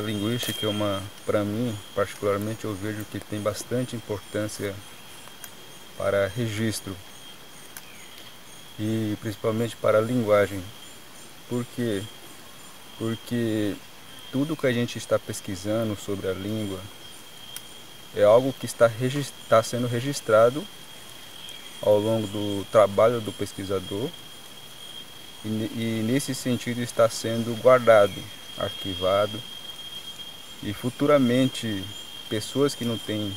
linguística é uma, para mim, particularmente, eu vejo que tem bastante importância para registro e principalmente para a linguagem. Por quê? Porque tudo que a gente está pesquisando sobre a língua é algo que está, está sendo registrado ao longo do trabalho do pesquisador e, e nesse sentido está sendo guardado, arquivado e futuramente pessoas que não têm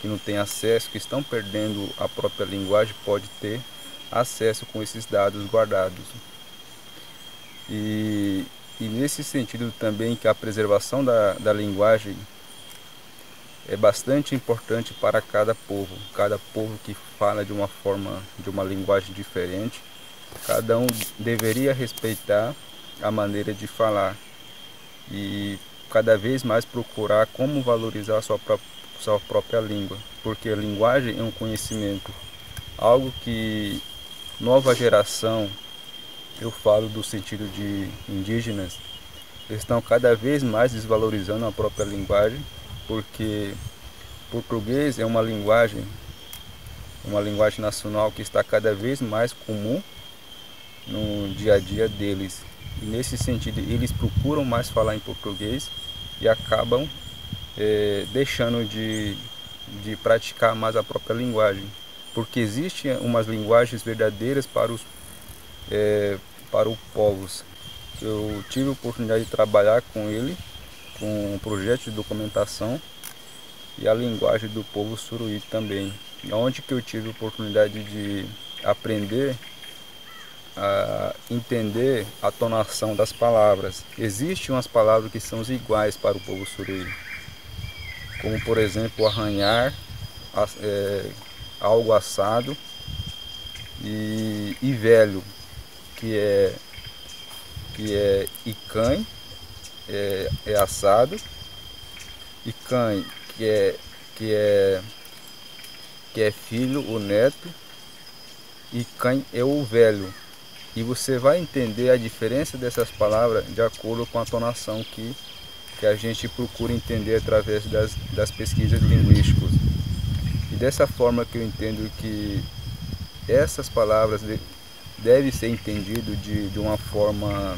que não têm acesso, que estão perdendo a própria linguagem, pode ter acesso com esses dados guardados. E, e nesse sentido também que a preservação da, da linguagem é bastante importante para cada povo, cada povo que fala de uma forma, de uma linguagem diferente, cada um deveria respeitar a maneira de falar e cada vez mais procurar como valorizar sua, sua própria língua, porque a linguagem é um conhecimento, algo que nova geração, eu falo do sentido de indígenas, estão cada vez mais desvalorizando a própria linguagem, porque português é uma linguagem, uma linguagem nacional que está cada vez mais comum no dia a dia deles. Nesse sentido, eles procuram mais falar em português e acabam é, deixando de, de praticar mais a própria linguagem. Porque existem umas linguagens verdadeiras para os é, para os povos. Eu tive a oportunidade de trabalhar com ele, com um projeto de documentação e a linguagem do povo suruí também. Onde que eu tive a oportunidade de aprender a entender a tonação das palavras. Existem umas palavras que são iguais para o povo suruí, como por exemplo arranhar, é, algo assado e, e, velho, que é que é ican, é, é assado, ican que é que é que é filho, o neto, e cãe é o velho. E você vai entender a diferença dessas palavras de acordo com a tonação que, que a gente procura entender através das, das pesquisas linguísticas. E dessa forma que eu entendo que essas palavras de, devem ser entendido de, de uma forma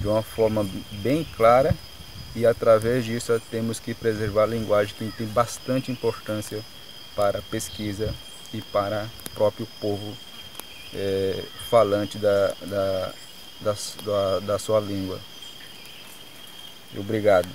de uma forma bem clara e através disso temos que preservar a linguagem que tem bastante importância para a pesquisa e para o próprio povo é, falante da, da, da, da, da sua língua. Obrigado.